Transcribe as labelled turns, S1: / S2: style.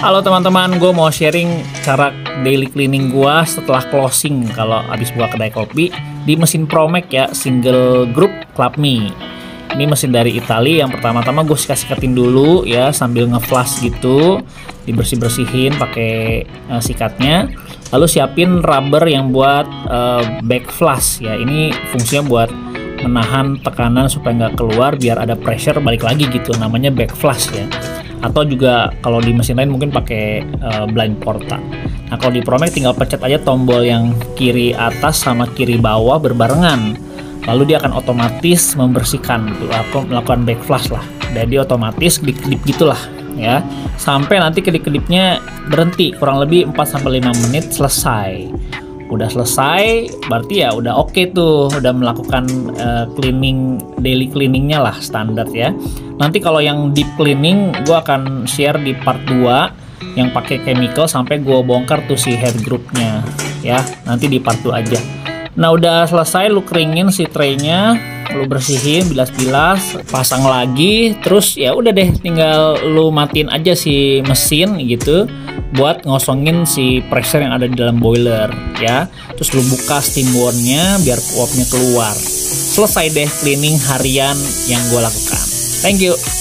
S1: Halo teman-teman, gue mau sharing cara daily cleaning gue setelah closing kalau habis buka kedai kopi di mesin Promax ya, single group Club Me. Ini mesin dari Italia yang pertama-tama gue sikat-sikatin dulu ya sambil ngeflash gitu, dibersih-bersihin pakai uh, sikatnya. Lalu siapin rubber yang buat uh, back flush ya. Ini fungsinya buat menahan tekanan supaya nggak keluar biar ada pressure balik lagi gitu namanya back flush ya atau juga kalau di mesin lain mungkin pakai uh, blind porta. Nah kalau di Promax tinggal pencet aja tombol yang kiri atas sama kiri bawah berbarengan. Lalu dia akan otomatis membersihkan atau melakukan back flush lah. Jadi otomatis kedip-kedip gitulah ya. Sampai nanti kedip-kedipnya berhenti kurang lebih 4 sampai 5 menit selesai udah selesai berarti ya udah oke okay tuh. Udah melakukan uh, cleaning daily cleaningnya lah standar ya. Nanti kalau yang deep cleaning gue akan share di part 2 yang pakai chemical sampai gue bongkar tuh si head groupnya ya. Nanti di part 2 aja. Nah udah selesai lu keringin si traynya lu bersihin bilas-bilas pasang lagi terus ya udah deh tinggal lu matiin aja si mesin gitu buat ngosongin si pressure yang ada di dalam boiler ya. Terus lu buka steam warnya biar uapnya keluar. Selesai deh cleaning harian yang gue lakukan. Thank you